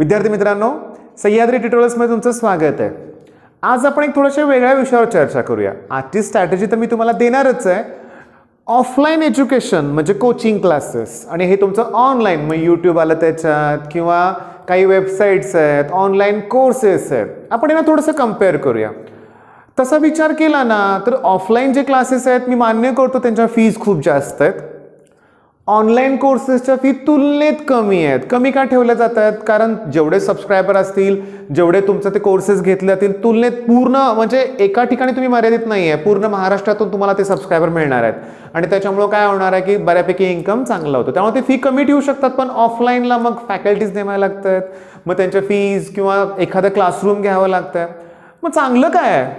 विद्यार्थी मित्रांनो सह्याद्री ट्युटोरियल्समध्ये तुमचं स्वागत आहे. आज आपण एक थोड्याशा वेगळ्या विषयावर चर्चा करूया. आजची स्ट्रॅटेजी तर मी तुम्हाला देणारच आहे. ऑफलाईन एज्युकेशन म्हणजे कोचिंग क्लासेस आणि हे तुमचं ऑनलाईन मग यूट्यूब आलं त्याच्यात किंवा काही वेबसाईट्स आहेत ऑनलाईन कोर्सेस आहेत. आपण यांना थोडंसं कंपेअर करूया. तसा विचार केला ना तर ऑफलाईन जे क्लासेस आहेत मी मान्य करतो त्यांच्या फीज खूप जास्त आहेत. ऑनलाईन कोर्सेसच्या फी तुलनेत कमी आहेत. कमी का ठेवल्या जात आहेत? कारण जेवढे सबस्क्रायबर असतील जेवढे तुमचं ते कोर्सेस घेतले जातील तुलनेत पूर्ण म्हणजे एका ठिकाणी तुम्ही मर्यादित नाही आहे पूर्ण महाराष्ट्रातून तुम्हाला ते सबस्क्रायबर मिळणार आहेत. आणि त्याच्यामुळं काय होणार आहे की बऱ्यापैकी इन्कम चांगला होतो. त्यामुळे ते फी कमी ठेवू शकतात पण ऑफलाईनला मग फॅकल्टीज नेमायला लागत आहेत मग त्यांच्या फीज किंवा एखादं क्लासरूम घ्यावं लागतं. मग चांगलं काय आहे?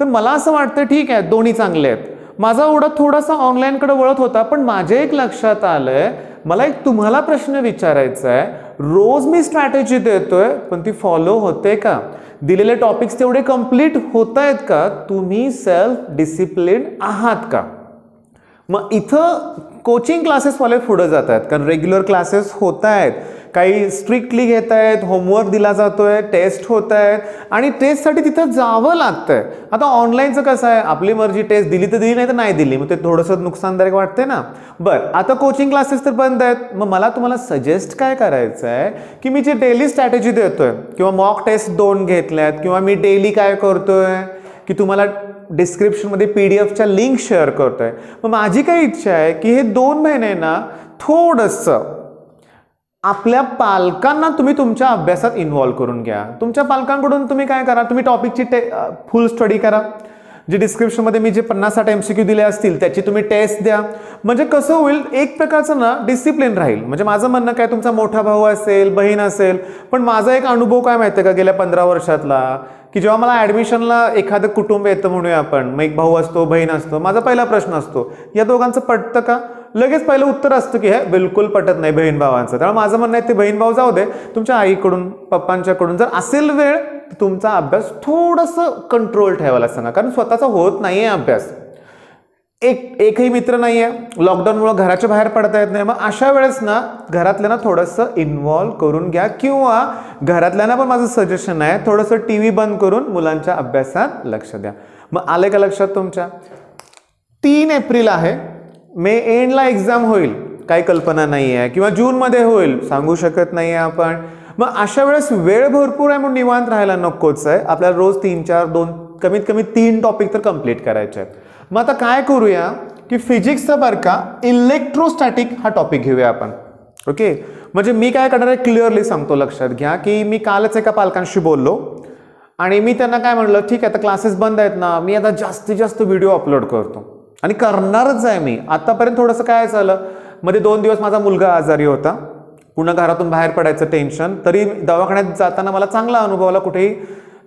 तर मला असं वाटतं ठीक आहे दोन्ही चांगले आहेत. माझा ओढा थोडासा ऑनलाईनकडे वळत होता पण माझ्या एक लक्षात आलंय मला एक तुम्हाला प्रश्न विचारायचा आहे रोज मी स्ट्रॅटेजी देतोय पण ती फॉलो होते का? दिलेले टॉपिक्स तेवढे कंप्लीट होत आहेत का? तुम्ही सेल्फ डिसिप्लिन आहात का? मग इथं कोचिंग क्लासेसवाले पुढं जात आहेत कारण रेग्युलर क्लासेस होत आहेत काही स्ट्रिक्टली घेत आहेत होमवर्क दिला जातोय टेस्ट होत आहेत आणि टेस्टसाठी तिथं जावं लागतंय. आता ऑनलाईनचं कसं आहे? आपली मर्जी टेस्ट दिली तर दिली नाही तर नाही दिली. मग ते थोडंसं नुकसानदायक वाटते ना? बरं आता कोचिंग क्लासेस तर बंद आहेत. मग मला तुम्हाला सजेस्ट काय करायचं आहे की मी जे डेली स्ट्रॅटेजी देतोय किंवा मॉक टेस्ट दोन घेतल्यात किंवा मी डेली काय करतोय की तुम्हाला डिस्क्रिप्शनमध्ये पी डी एफच्या लिंक शेअर करतोय. मग माझी काय इच्छा आहे की हे दोन महिने ना थोडंसं आपल्या पालकांना तुम्ही तुमच्या अभ्यासात इन्व्हॉल्व करून घ्या. तुमच्या पालकांकडून तुम्ही काय करा? तुम्ही टॉपिकची टे फुल स्टडी करा. जे डिस्क्रिप्शनमध्ये मी जे पन्नास साठ एम सी क्यू दिले असतील त्याची तुम्ही टेस्ट द्या. म्हणजे कसं होईल एक प्रकारचं ना डिसिप्लिन राहील. म्हणजे माझं म्हणणं काय तुमचा मोठा भाऊ असेल बहीण असेल पण माझा एक अनुभव काय माहिती आहे का? गेल्या पंधरा वर्षातला की जेव्हा मला ॲडमिशनला एखादं कुटुंब येतं म्हणूया आपण मग एक भाऊ असतो बहीण असतो माझा पहिला प्रश्न असतो या दोघांचं पटतं का? लगेच पहिलं उत्तर असतं की हे बिलकुल पटत नाही बहीण भावांचं. त्यामुळे माझं म्हणणं आहे ते बहीण भाऊ जाऊ दे तुमच्या आईकडून पप्पांच्याकडून जर असेल वेळ तर तुमचा अभ्यास थोडंसं कंट्रोल ठेवायला सांगा. कारण स्वतःचा होत नाही आहे अभ्यास. एक एकही मित्र नाही आहे लॉकडाऊनमुळं घराच्या बाहेर पडता येत नाही. मग अशा वेळेस ना घरातल्यांना थोडंसं इन्व्हॉल्व करून घ्या. किंवा घरातल्यांना पण माझं सजेशन आहे थोडंसं टी व्ही बंद करून मुलांच्या अभ्यासात लक्ष द्या. मग आले का लक्षात तुमच्या? तीन एप्रिल आहे. मे एंडला एक्झाम होईल काही कल्पना नाही आहे किंवा जूनमध्ये होईल सांगू शकत नाही आहे आपण. मग अशा वेळेस वेळ भरपूर आहे म्हणून निवांत राहायला नकोच आहे. आपल्याला रोज तीन चार दोन कमीत कमी तीन टॉपिक तर कंप्लीट करायचे आहेत. मग आता काय करूया की फिजिक्सचा बरं का इलेक्ट्रोस्टॅटिक हा टॉपिक घेऊया आपण. ओके म्हणजे मी काय करणार आहे क्लिअरली सांगतो लक्षात घ्या की मी कालच एका पालकांशी बोललो आणि मी त्यांना काय म्हणलं ठीक आहे आता क्लासेस बंद आहेत ना मी आता जास्तीत जास्त व्हिडिओ अपलोड करतो. आणि करणारच आहे मी. आतापर्यंत थोडंसं काय झालं? मध्ये दोन दिवस माझा मुलगा आजारी होता. पुन्हा घरातून बाहेर पडायचं टेन्शन तरी दवाखान्यात जाताना मला चांगला अनुभवला कुठेही.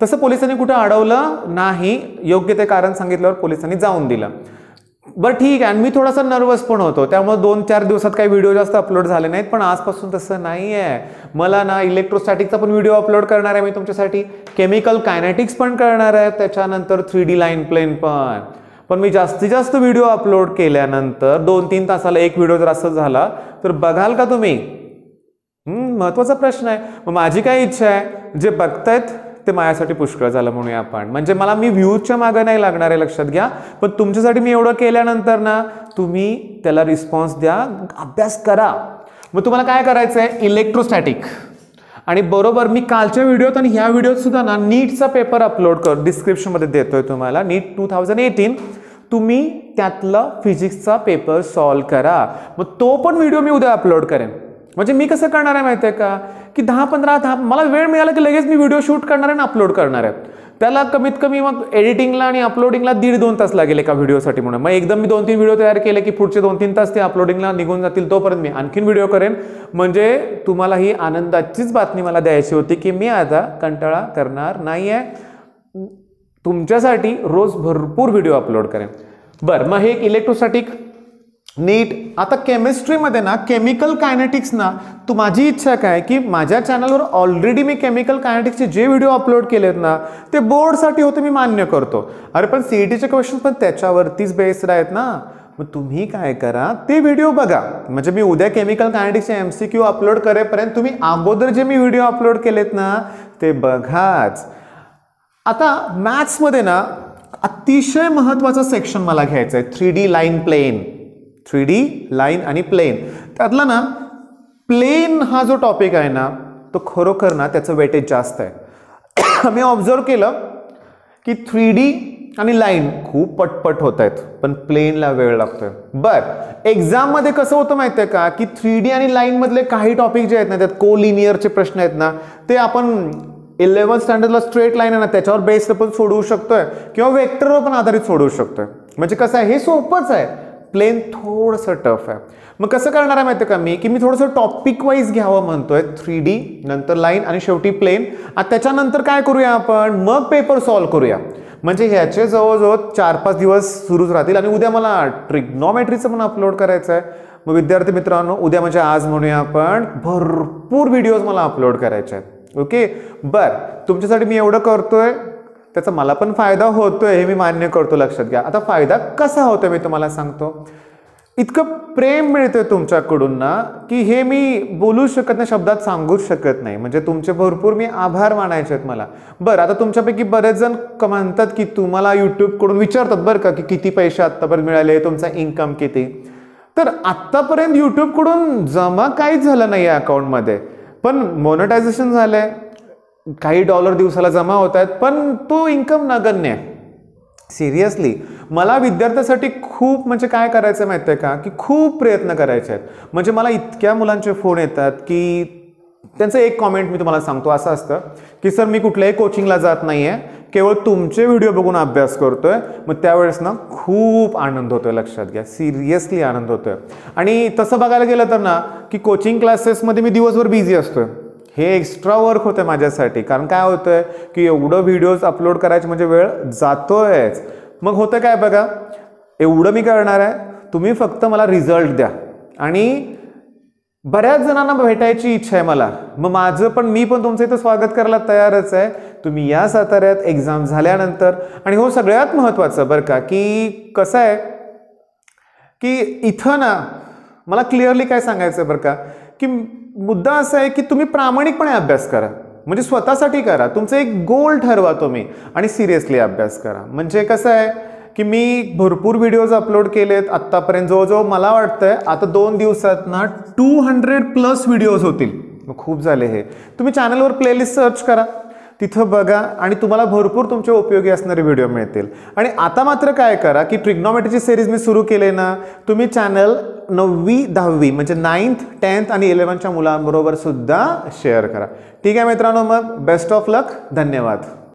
तसं पोलिसांनी कुठे अडवलं नाही. योग्य ते कारण सांगितल्यावर पोलिसांनी जाऊन दिलं. बरं ठीक आहे. आणि मी थोडासा नर्वस पण होतो. त्यामुळे दोन चार दिवसात काही व्हिडिओ जास्त अपलोड झाले नाहीत. पण आजपासून तसं नाही आहे मला ना इलेक्ट्रोस्टॅटिकचा पण व्हिडिओ अपलोड करणार आहे मी तुमच्यासाठी. केमिकल कायनेटिक्स पण करणार आहे. त्याच्यानंतर थ्री डी लाईन प्लेन पण. पण मी जास्तीत जास्त व्हिडिओ अपलोड केल्यानंतर दोन तीन तासाला एक व्हिडिओ जर असं झाला तर बघाल का तुम्ही? महत्त्वाचा प्रश्न आहे. मग माझी काय इच्छा आहे? जे बघतायत ते माझ्यासाठी पुष्कळ झालं म्हणूया आपण. म्हणजे मला मी व्ह्यूजच्या मागं नाही लागणार आहे लक्षात घ्या. पण तुमच्यासाठी मी एवढं केल्यानंतर ना तुम्ही त्याला रिस्पॉन्स द्या. अभ्यास करा. मग तुम्हाला काय करायचं आहे इलेक्ट्रोस्टॅटिक आणि बरोबर मी कालच्या व्हिडिओत आणि ह्या व्हिडिओत सुद्धा ना नीटचा पेपर अपलोड कर डिस्क्रिप्शनमध्ये देतोय तुम्हाला. नीट टू थाउजंड एटीन तुम्ही त्यातलं फिजिक्सचा पेपर सॉल्व करा. मग तो पण व्हिडिओ मी उद्या अपलोड करेन. म्हणजे मी कसं करणार आहे माहिती आहे का? की दहा पंधरा दहा मला वेळ मिळाला की लगेच मी व्हिडिओ शूट करणार आहे आणि अपलोड करणार आहे. त्याला कमीत कमी मग एडिटिंगला आणि अपलोडिंगला दीड दोन तास लागेल एका व्हिडिओसाठी म्हणून. मग एकदम मी दोन तीन व्हिडिओ तयार केले की पुढचे दोन तीन तास ते अपलोडिंगला निघून जातील तोपर्यंत मी आणखीन व्हिडिओ करेन. म्हणजे तुम्हाला ही आनंदाचीच बातमी मला द्यायची होती की मी आता कंटाळा करणार नाही आहे तुमच्यासाठी रोज भरपूर व्हिडिओ अपलोड करेन. बरं मग हे एक इलेक्ट्रोस्टॅटिक नीट. आता केमिस्ट्रीमध्ये ना केमिकल कायनेटिक्स ना तू माझी इच्छा काय की माझ्या चॅनलवर ऑलरेडी मी केमिकल कायनेटिक्सचे जे व्हिडिओ अपलोड केलेत ना ते बोर्डसाठी होते मी मान्य करतो. अरे पण सी ई टीचे क्वेश्चन पण त्याच्यावरतीच बेस्ड आहेत ना. मग तुम्ही काय करा ते व्हिडिओ बघा. म्हणजे मी उद्या केमिकल कायनेटिक्सचे एम सी क्यू अपलोड करेपर्यंत तुम्ही अगोदर जे मी व्हिडिओ अपलोड केलेत ना ते बघाच. आता मॅथ्समध्ये ना अतिशय महत्त्वाचं सेक्शन मला घ्यायचं आहे. Three D line plane three D line आणि प्लेन त्यातला ना प्लेन हा जो टॉपिक आहे ना तो खरोखर ना त्याचं वेटेज जास्त आहे. मी ऑब्झर्व केलं की थ्री डी आणि लाईन खूप पटपट होत आहेत पण प्लेनला वेळ लागतोय. बर एक्झाममध्ये कसं होतं माहिती आहे का की थ्री डी आणि लाईनमधले काही टॉपिक जे आहेत ना त्यात कोलिनियरचे प्रश्न आहेत ना ते आपण इलेव्हन स्टँडर्डला स्ट्रेट लाईन आहे ना त्याच्यावर बेस्ड पण सोडवू शकतोय. किंवा वेक्टरवर पण आधारित सोडवू शकतोय. म्हणजे कसं आहे हे सोपंच आहे. प्लेन थोडंसं टफ आहे. मग कसं करणार आहे माहिती आहे का मी? की मी थोडंसं टॉपिक वाईज घ्यावं म्हणतोय. थ्री डी नंतर लाईन आणि शेवटी प्लेन आणि त्याच्यानंतर काय करूया आपण? मग पेपर सॉल्व करूया. म्हणजे ह्याचे जवळजवळ चार पाच दिवस सुरूच राहतील. आणि उद्या मला ट्रिग्नॉमेट्रीचं पण अपलोड करायचं आहे. मग विद्यार्थी मित्रांनो उद्या म्हणजे आज म्हणूया आपण भरपूर व्हिडिओज मला अपलोड करायचे आहेत. ओके? बर. तुमच्यासाठी मी एवढं करतोय त्याचा मला पण फायदा होतोय हे मी मान्य करतो लक्षात घ्या. आता फायदा कसा होतोय मी तुम्हाला सांगतो. इतकं प्रेम मिळतंय तुमच्याकडून ना की हे मी बोलू शकत नाही शब्दात सांगूच शकत नाही. म्हणजे तुमचे भरपूर मी आभार मानायचे आहेत मला. बरं आता तुमच्यापैकी बरेच जण म्हणतात की तुम्हाला यूट्यूबकडून विचारतात बरं का की किती पैसे आत्तापर्यंत मिळाले तुमचा इन्कम किती? तर आत्तापर्यंत यूट्यूबकडून जमा काहीच झालं नाही या अकाउंटमध्ये पण मोनटायझेशन आहे काही डॉलर दिवसाला जमा होत आहेत पण तो इन्कम नगण्य आहे. सिरियसली मला विद्यार्थ्यासाठी खूप म्हणजे काय करायचं माहिती आहे का? की खूप प्रयत्न करायचे आहेत. म्हणजे मला इतक्या मुलांचे फोन येतात की त्यांचं एक कॉमेंट मी तुम्हाला सांगतो. असं असतं की सर मी कुठल्याही कोचिंगला जात नाही आहे केवळ तुमचे व्हिडिओ बघून अभ्यास करतोय मग त्यावेळेस ना खूप आनंद होतोय लक्षात घ्या. सिरियसली आनंद होतोय. आणि तसं बघायला गेलं तर ना की कोचिंग क्लासेसमध्ये मी दिवसभर बिझी असतोय. हे एक्स्ट्रा वर्क होतं माझ्यासाठी. कारण काय होतंय की एवढं व्हिडिओज अपलोड करायचे म्हणजे वेळ जातोयच. मग होतं काय बघा एवढं मी करणार आहे तुम्ही फक्त मला रिझल्ट द्या. आणि बऱ्याच जणांना भेटायची इच्छा आहे मला. मग माझं पण मी पण तुमचं इथं स्वागत करायला तयारच आहे. तुम्ही या साताऱ्यात एक्झाम झाल्यानंतर आणि हो सगळ्यात महत्त्वाचं बरं का की कसं आहे की इथं ना मला क्लिअरली काय सांगायचं बरं का की मुद्दा असा आहे की तुम्ही प्रामाणिकपणे अभ्यास करा. म्हणजे स्वतःसाठी करा. तुमचं एक गोल ठरवा तुम्ही आणि सिरियसली अभ्यास करा. म्हणजे कसं आहे की मी भरपूर व्हिडिओज अपलोड केलेत. आत्तापर्यंत जवळजवळ मला वाटतंय आता दोन दिवसात ना टू हंड्रेड प्लस व्हिडिओज होतील. खूप झाले हे. तुम्ही चॅनलवर प्लेलिस्ट सर्च करा. तिथं बघा आणि तुम्हाला भरपूर तुमचे उपयोगी असणारे व्हिडिओ मिळतील. आणि आता मात्र काय करा की ट्रिग्नॉमेट्रीची सिरीज मी सुरू केले ना तुम्ही चॅनल नववी दहावी म्हणजे नाईन्थ टेन्थ आणि इलेवनच्या मुलांबरोबर सुद्धा शेअर करा. ठीक आहे मित्रांनो मग बेस्ट ऑफ लक धन्यवाद.